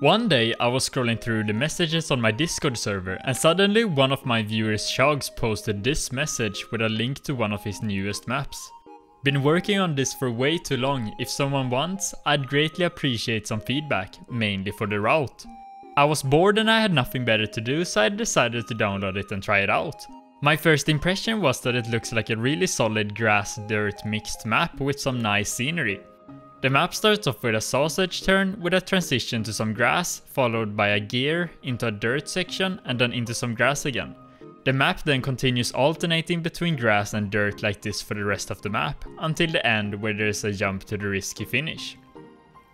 One day I was scrolling through the messages on my Discord server and suddenly one of my viewers Shogs posted this message with a link to one of his newest maps. Been working on this for way too long, if someone wants, I'd greatly appreciate some feedback, mainly for the route. I was bored and I had nothing better to do so I decided to download it and try it out. My first impression was that it looks like a really solid grass dirt mixed map with some nice scenery. The map starts off with a sausage turn with a transition to some grass, followed by a gear into a dirt section and then into some grass again. The map then continues alternating between grass and dirt like this for the rest of the map, until the end where there is a jump to the risky finish.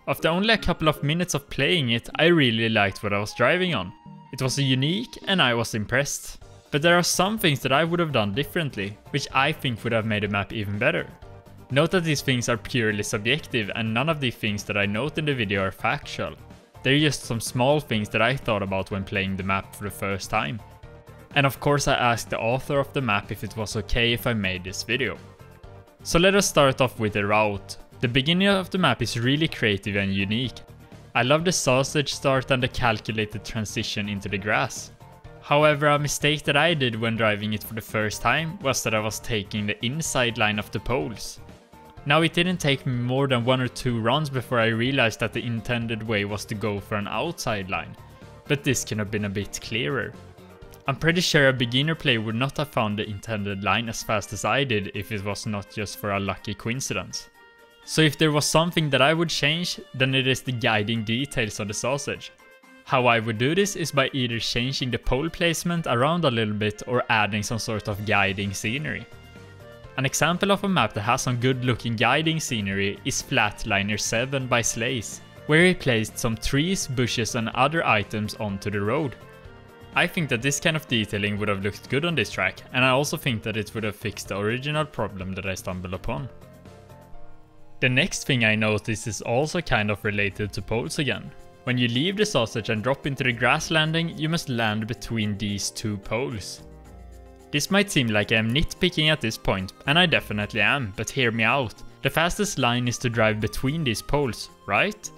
After only a couple of minutes of playing it, I really liked what I was driving on. It was unique and I was impressed. But there are some things that I would have done differently, which I think would have made the map even better. Note that these things are purely subjective and none of the things that I note in the video are factual. They're just some small things that I thought about when playing the map for the first time. And of course I asked the author of the map if it was okay if I made this video. So let us start off with the route. The beginning of the map is really creative and unique. I love the sausage start and the calculated transition into the grass. However, a mistake that I did when driving it for the first time was that I was taking the inside line of the poles. Now it didn't take me more than one or two runs before I realized that the intended way was to go for an outside line, but this can have been a bit clearer. I'm pretty sure a beginner player would not have found the intended line as fast as I did if it was not just for a lucky coincidence. So if there was something that I would change, then it is the guiding details on the sausage. How I would do this is by either changing the pole placement around a little bit or adding some sort of guiding scenery. An example of a map that has some good looking guiding scenery is Flatliner 7 by Slays, where he placed some trees, bushes and other items onto the road. I think that this kind of detailing would have looked good on this track, and I also think that it would have fixed the original problem that I stumbled upon. The next thing I noticed is also kind of related to poles again. When you leave the sausage and drop into the grass landing, you must land between these two poles. This might seem like I am nitpicking at this point, and I definitely am, but hear me out. The fastest line is to drive between these poles, right?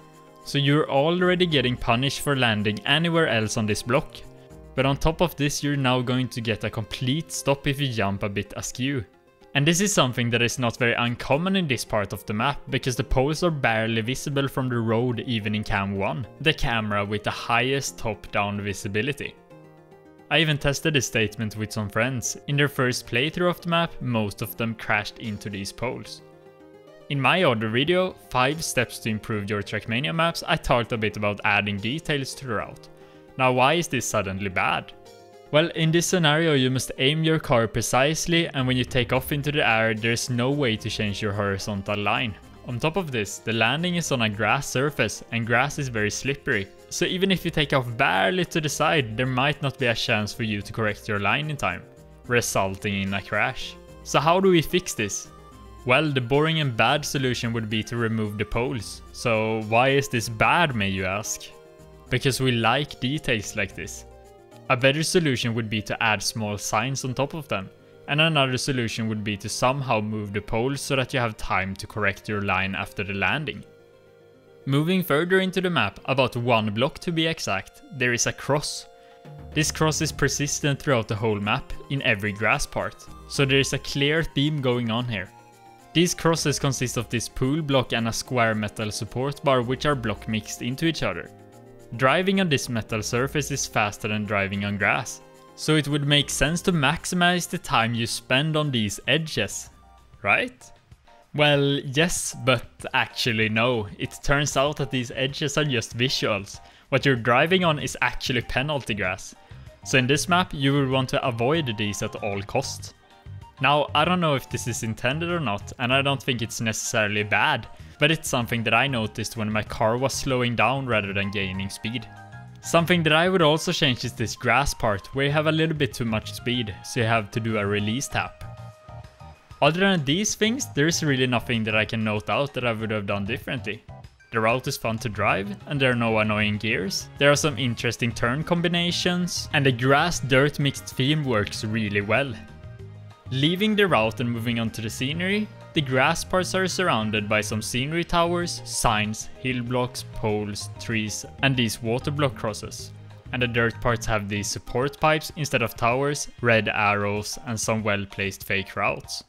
So you're already getting punished for landing anywhere else on this block. But on top of this you're now going to get a complete stop if you jump a bit askew. And this is something that is not very uncommon in this part of the map, because the poles are barely visible from the road even in cam 1, the camera with the highest top-down visibility. I even tested this statement with some friends. In their first playthrough of the map, most of them crashed into these poles. In my other video, 5 steps to improve your Trackmania maps, I talked a bit about adding details to the route. Now why is this suddenly bad? Well, in this scenario you must aim your car precisely and when you take off into the air there's no way to change your horizontal line. On top of this, the landing is on a grass surface and grass is very slippery, so even if you take off barely to the side, there might not be a chance for you to correct your line in time, resulting in a crash. So how do we fix this? Well, the boring and bad solution would be to remove the poles. So why is this bad may you ask? Because we like details like this. A better solution would be to add small signs on top of them, and another solution would be to somehow move the poles so that you have time to correct your line after the landing. Moving further into the map, about one block to be exact, there is a cross. This cross is persistent throughout the whole map, in every grass part, so there is a clear theme going on here. These crosses consist of this pool block and a square metal support bar which are block mixed into each other. Driving on this metal surface is faster than driving on grass, so it would make sense to maximize the time you spend on these edges, right? Well, yes, but actually no. It turns out that these edges are just visuals. What you're driving on is actually penalty grass. So in this map, you will want to avoid these at all costs. Now, I don't know if this is intended or not, and I don't think it's necessarily bad, but it's something that I noticed when my car was slowing down rather than gaining speed. Something that I would also change is this grass part, where you have a little bit too much speed, so you have to do a release tap. Other than these things, there is really nothing that I can note out that I would have done differently. The route is fun to drive, and there are no annoying gears. There are some interesting turn combinations, and the grass-dirt mixed theme works really well. Leaving the route and moving on to the scenery, the grass parts are surrounded by some scenery towers, signs, hill blocks, poles, trees and these water block crosses. And the dirt parts have these support pipes instead of towers, red arrows and some well placed fake routes.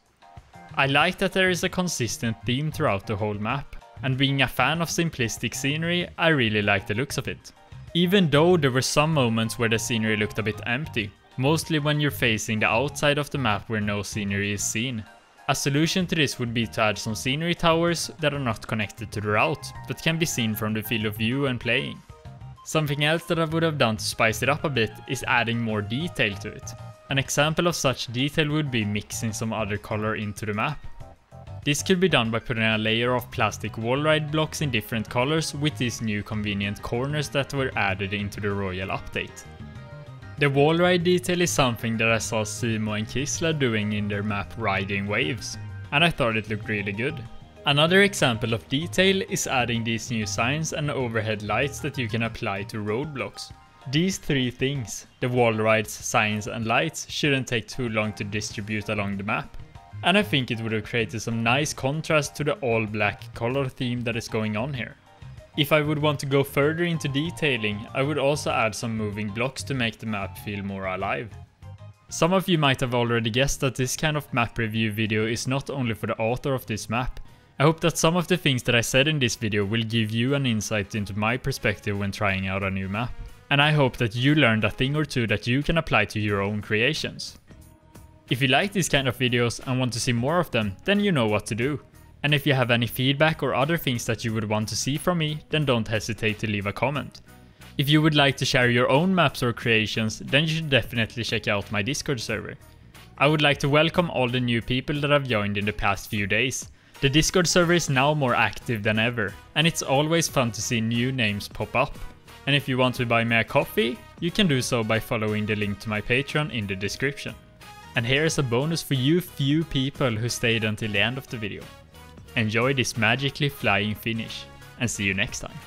I like that there is a consistent theme throughout the whole map, and being a fan of simplistic scenery, I really like the looks of it. Even though there were some moments where the scenery looked a bit empty, mostly when you're facing the outside of the map where no scenery is seen. A solution to this would be to add some scenery towers that are not connected to the route, but can be seen from the field of view when playing. Something else that I would have done to spice it up a bit is adding more detail to it. An example of such detail would be mixing some other color into the map. This could be done by putting a layer of plastic wall ride blocks in different colors with these new convenient corners that were added into the Royal update. The wall ride detail is something that I saw Simo and Keissla doing in their map Riding Waves, and I thought it looked really good. Another example of detail is adding these new signs and overhead lights that you can apply to roadblocks. These three things, the wall rides, signs and lights, shouldn't take too long to distribute along the map. And I think it would have created some nice contrast to the all black color theme that is going on here. If I would want to go further into detailing, I would also add some moving blocks to make the map feel more alive. Some of you might have already guessed that this kind of map review video is not only for the author of this map, I hope that some of the things that I said in this video will give you an insight into my perspective when trying out a new map. And I hope that you learned a thing or two that you can apply to your own creations. If you like these kind of videos and want to see more of them, then you know what to do. And if you have any feedback or other things that you would want to see from me, then don't hesitate to leave a comment. If you would like to share your own maps or creations, then you should definitely check out my Discord server. I would like to welcome all the new people that have joined in the past few days, the Discord server is now more active than ever, and it's always fun to see new names pop up. And if you want to buy me a coffee, you can do so by following the link to my Patreon in the description. And here is a bonus for you few people who stayed until the end of the video. Enjoy this magically flying finish, and see you next time.